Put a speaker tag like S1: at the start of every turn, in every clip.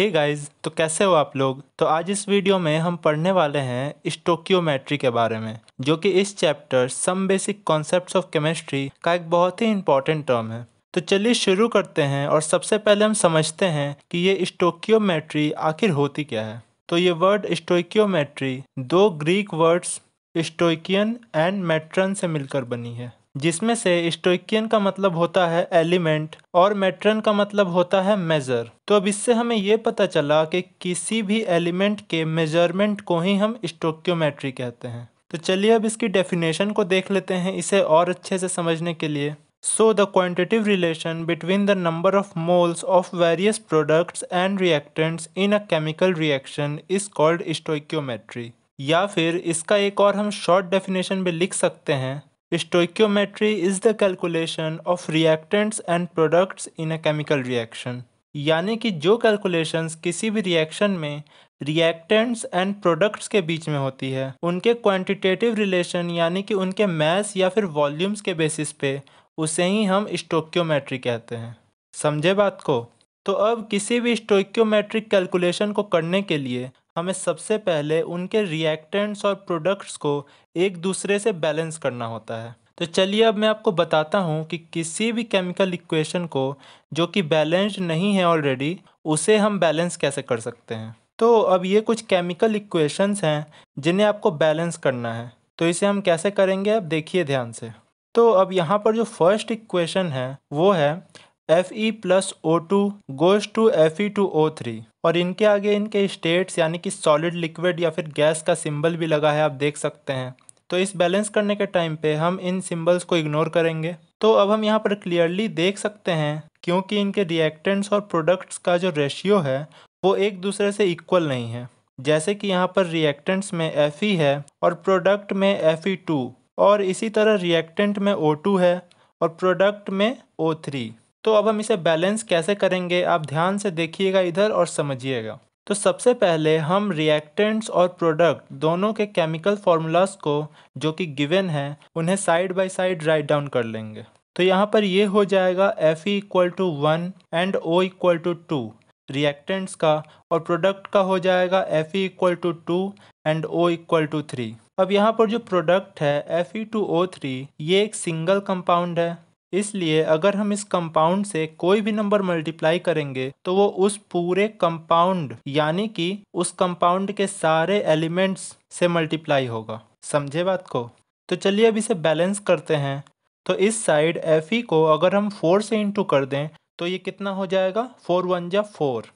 S1: हे hey guys तो कैसे हो आप लोग? तो आज इस वीडियो में हम पढ़ने वाले हैं स्टोकियोमेट्री के बारे में, जो कि इस chapter some basic concepts of chemistry का एक बहुत ही इंपॉर्टेंट टर्म है। तो चलिए शुरू करते हैं और सबसे पहले हम समझते हैं कि ये स्टोकियोमेट्री आखिर होती क्या है। तो ये वर्ड स्टोकियोमेट्री दो Greek words stoicheion and metron से मिलकर बनी है। जिसमें से स्टोइकियन का मतलब होता है एलिमेंट और मेट्रन का मतलब होता है मेजर तो अब इससे हमें ये पता चला कि किसी भी एलिमेंट के मेज़रमेंट को ही हम स्टोक्योमेट्री कहते हैं। तो चलिए अब इसकी डेफिनेशन को देख लेते हैं इसे और अच्छे से समझने के लिए। So the quantitative relation between the number of moles of various products and reactants in a chemical reaction is called stoichiometry या फिर इसका एक और हम शॉर्ट डेफिनेशन भी लिख सकते हैं। Stoichiometry is the calculation of reactants and products in a chemical reaction. यानी कि जो कैलकुलेशंस किसी भी रिएक्शन में रिएक्टेंट्स एंड प्रोडक्ट्स के बीच में होती है, उनके क्वांटिटेटिव रिलेशन यानी कि उनके मैस या फिर वॉल्यूम्स के बेसिस पे, उसे ही हम स्टोक्योमेट्री कहते हैं समझे बात को तो अब किसी भी स्टोक्योमेट्रिक कैलकुलेशन को करने के लिए हमें सबसे पहले उनके रिएक्टेंट्स और प्रोडक्ट्स को एक दूसरे से बैलेंस करना होता है। तो चलिए अब मैं आपको बताता हूँ कि किसी भी केमिकल इक्वेशन को जो कि बैलेंस्ड नहीं है ऑलरेडी उसे हम बैलेंस कैसे कर सकते हैं? तो अब ये कुछ केमिकल इक्वेशंस हैं जिन्हें आपको बैलेंस करना है। तो इसे हम कैसे करेंगे? अब देखिए ध्यान से। तो अब यहाँ पर जो फ़र्स्ट इक्वेशन है, वो है F E plus O two goes to F E two O three और इनके आगे इनके स्टेट्स यानी कि सॉलिड लिक्विड या फिर गैस का सिंबल भी लगा है, आप देख सकते हैं। तो इस बैलेंस करने के टाइम पे हम इन सिंबल्स को इग्नोर करेंगे। तो अब हम यहाँ पर क्लियरली देख सकते हैं, क्योंकि इनके रिएक्टेंट्स और प्रोडक्ट्स का जो रेशियो है, वो एक दूसरे से इक्वल नहीं है। जैसे कि यहाँ पर रिएक्टेंट्स में एफ़ ई है और प्रोडक्ट में एफ़ टू और इसी तरह रिएक्टेंट में ओ है और प्रोडक्ट में ओ थ्री तो अब हम इसे बैलेंस कैसे करेंगे? आप ध्यान से देखिएगा इधर और समझिएगा। तो सबसे पहले हम रिएक्टेंट्स और प्रोडक्ट दोनों के केमिकल फार्मूलाज को जो कि गिवन है, उन्हें side by side write down कर लेंगे। तो यहाँ पर ये हो जाएगा F E equal to one and O equal to two reactants का और प्रोडक्ट का हो जाएगा F E equal to two and O equal to three अब यहाँ पर जो प्रोडक्ट है F E two O three ये एक सिंगल कंपाउंड है। इसलिए अगर हम इस कंपाउंड से कोई भी नंबर मल्टीप्लाई करेंगे तो वो उस पूरे कंपाउंड यानी कि उस कंपाउंड के सारे एलिमेंट्स से मल्टीप्लाई होगा। समझे बात को? तो चलिए अब इसे बैलेंस करते हैं। तो इस साइड एफ़ ई को अगर हम फोर से इंटू कर दें तो ये कितना हो जाएगा? फोर वन जा फोर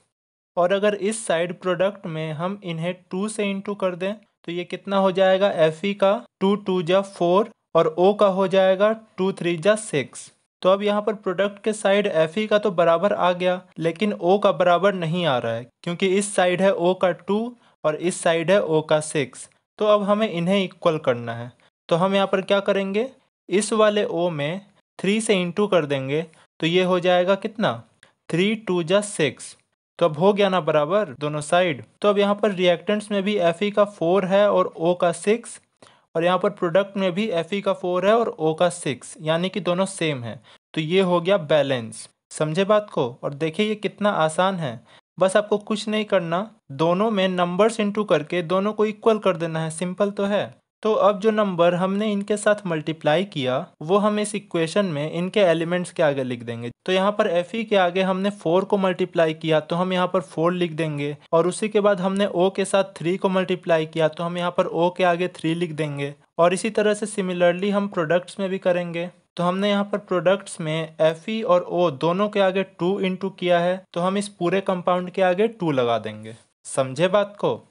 S1: और अगर इस साइड प्रोडक्ट में हम इन्हें टू से इंटू कर दें तो ये कितना हो जाएगा? एफ़ ई का टू टू जा फोर और ओ का हो जाएगा टू थ्री जा सिक्स तो अब यहाँ पर प्रोडक्ट के साइड एफ़ ई का तो बराबर आ गया, लेकिन ओ का बराबर नहीं आ रहा है, क्योंकि इस साइड है ओ का टू और इस साइड है ओ का सिक्स तो अब हमें इन्हें इक्वल करना है। तो हम यहाँ पर क्या करेंगे? इस वाले ओ में थ्री से इंटू कर देंगे तो ये हो जाएगा कितना? थ्री टू जा सिक्स तो अब हो गया ना बराबर दोनों साइड तो अब यहाँ पर रिएक्टेंट्स में भी एफ़ ई का फोर है और ओ का सिक्स और यहाँ पर प्रोडक्ट में भी एफ़ ई का फोर है और ओ का सिक्स यानी कि दोनों सेम है। तो ये हो गया बैलेंस समझे बात को? और देखिए ये कितना आसान है। बस आपको कुछ नहीं करना, दोनों में नंबर्स इंटू करके दोनों को इक्वल कर देना है। सिंपल तो है। तो अब जो नंबर हमने इनके साथ मल्टीप्लाई किया, वो हम इस इक्वेशन में इनके एलिमेंट्स के आगे लिख देंगे। तो यहाँ पर एफ़ ई के आगे हमने फोर को मल्टीप्लाई किया तो हम यहाँ पर फोर लिख देंगे। और उसी के बाद हमने ओ के साथ थ्री को मल्टीप्लाई किया तो हम यहाँ पर ओ के आगे थ्री लिख देंगे। और इसी तरह से सिमिलरली हम प्रोडक्ट्स में भी करेंगे। तो हमने यहाँ पर प्रोडक्ट्स में एफ़ ई और ओ दोनों के आगे टू इंटू किया है तो हम इस पूरे कंपाउंड के आगे टू लगा देंगे। समझे बात को?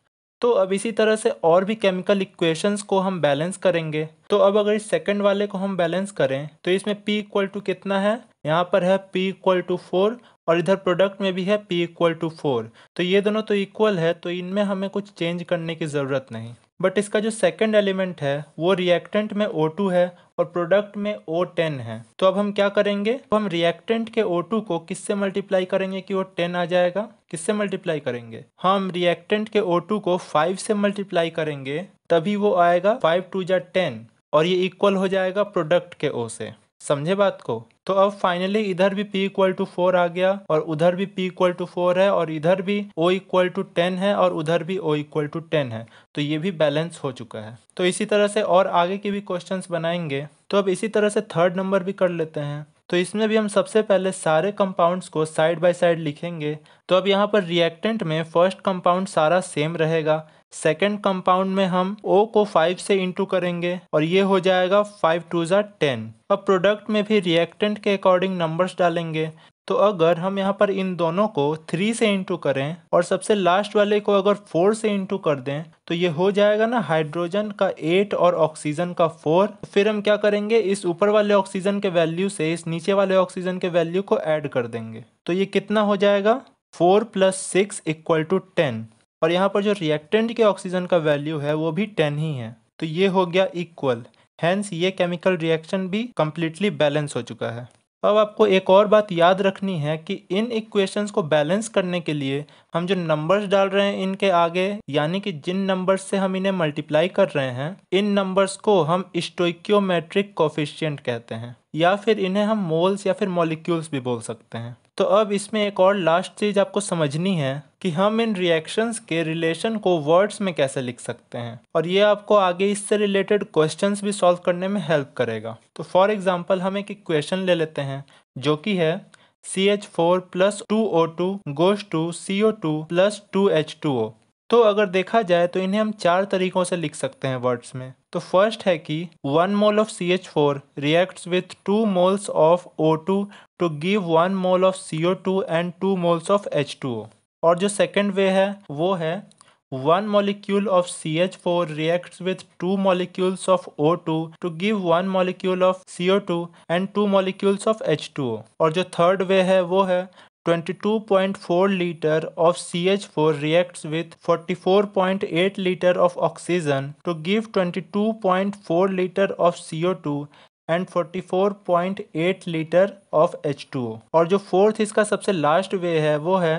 S1: तो अब इसी तरह से और भी केमिकल इक्वेशंस को हम बैलेंस करेंगे। तो अब अगर इस सेकंड वाले को हम बैलेंस करें तो इसमें P इक्वल टू कितना है? यहाँ पर है P इक्वल टू फोर और इधर प्रोडक्ट में भी है P इक्वल टू फोर तो ये दोनों तो इक्वल है तो इनमें हमें कुछ चेंज करने की ज़रूरत नहीं। बट इसका जो सेकंड एलिमेंट है, वो रिएक्टेंट में O2 है और प्रोडक्ट में O10 है। तो अब हम क्या करेंगे? तो हम रिएक्टेंट के O2 को किससे मल्टीप्लाई करेंगे कि वो 10 आ जाएगा? किससे मल्टीप्लाई करेंगे? हम रिएक्टेंट के O2 को 5 से मल्टीप्लाई करेंगे, तभी वो आएगा 5 टू जा टेन और ये इक्वल हो जाएगा प्रोडक्ट के ओ से। समझे बात को? तो अब फाइनली इधर भी p इक्वल टू फोर आ गया और उधर भी p इक्वल टू फोर है और इधर भी o इक्वल टू टेन है और उधर भी o इक्वल टू टेन है। तो ये भी बैलेंस हो चुका है। तो इसी तरह से और आगे के भी क्वेश्चन बनाएँगे। तो अब इसी तरह से थर्ड नंबर भी कर लेते हैं। तो इसमें भी हम सबसे पहले सारे कंपाउंड्स को साइड बाय साइड लिखेंगे। तो अब यहाँ पर रिएक्टेंट में फ़र्स्ट कंपाउंड सारा सेम रहेगा। सेकेंड कंपाउंड में हम O को फाइव से इंटू करेंगे और ये हो जाएगा फाइव टू ज़ा टेन अब प्रोडक्ट में भी रिएक्टेंट के अकॉर्डिंग नंबर्स डालेंगे। तो अगर हम यहाँ पर इन दोनों को थ्री से इंटू करें और सबसे लास्ट वाले को अगर फोर से इंटू कर दें तो ये हो जाएगा ना हाइड्रोजन का एट और ऑक्सीजन का फोर फिर हम क्या करेंगे? इस ऊपर वाले ऑक्सीजन के वैल्यू से इस नीचे वाले ऑक्सीजन के वैल्यू को ऐड कर देंगे। तो ये कितना हो जाएगा? Four plus six equal to ten और यहाँ पर जो रिएक्टेंट के ऑक्सीजन का वैल्यू है, वो भी टेन ही है। तो ये हो गया इक्वल हैंस ये केमिकल रिएक्शन भी कम्प्लीटली बैलेंस हो चुका है। अब आपको एक और बात याद रखनी है कि इन इक्वेशंस को बैलेंस करने के लिए हम जो नंबर्स डाल रहे हैं इनके आगे, यानी कि जिन नंबर्स से हम इन्हें मल्टीप्लाई कर रहे हैं, इन नंबर्स को हम स्टोइक्योमेट्रिक कोफिशियंट कहते हैं, या फिर इन्हें हम मोल्स या फिर मॉलिक्यूल्स भी बोल सकते हैं। तो अब इसमें एक और लास्ट चीज़ आपको समझनी है कि हम इन रिएक्शंस के रिलेशन को वर्ड्स में कैसे लिख सकते हैं। और ये आपको आगे इससे रिलेटेड क्वेश्चंस भी सॉल्व करने में हेल्प करेगा। तो फॉर एग्जांपल हम एक इक्वेशन ले लेते हैं, जो कि है C H four plus two O two goes two C O two plus two H two O तो अगर देखा जाए तो इन्हें हम चार तरीकों से लिख सकते हैं वर्ड्स में। तो फ़र्स्ट है कि one mole of C H four reacts with two moles of O two to give one mole of C O two and two moles of H two O और जो सेकेंड वे है, वो है one molecule of CH4 reacts with two molecules of O2 to give one molecule of CO2 and two molecules of H2O और जो third way है, वो है 22.4 liter of CH4 reacts with 44.8 liter of oxygen to give 22.4 liter of CO2 and 44.8 litre of H और जो fourth इसका सबसे last way है, वो है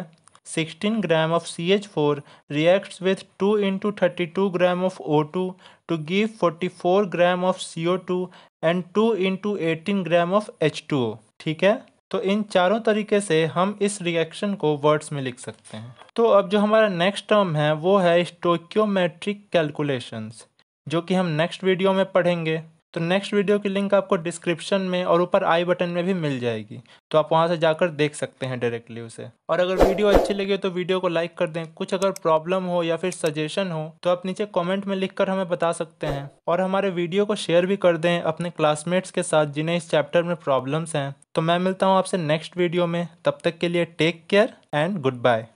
S1: 16 gram of C H four react with two into thirty gram of O two give 44 gram of C O and two into eighteen gram of H two ठीक है? तो इन चारों तरीके से हम इस रिएक्शन को वर्ड्स में लिख सकते हैं। तो अब जो हमारा नेक्स्ट टर्म है, वो है स्टोक्योमेट्रिक कैलकुलेशंस जो कि हम नेक्स्ट वीडियो में पढ़ेंगे। तो नेक्स्ट वीडियो की लिंक आपको डिस्क्रिप्शन में और ऊपर आई बटन में भी मिल जाएगी। तो आप वहाँ से जाकर देख सकते हैं डायरेक्टली उसे। और अगर वीडियो अच्छी लगे तो वीडियो को लाइक कर दें। कुछ अगर प्रॉब्लम हो या फिर सजेशन हो तो आप नीचे कमेंट में लिखकर हमें बता सकते हैं। और हमारे वीडियो को शेयर भी कर दें अपने क्लासमेट्स के साथ जिन्हें इस चैप्टर में प्रॉब्लम्स हैं। तो मैं मिलता हूँ आपसे नेक्स्ट वीडियो में। तब तक के लिए take care and good bye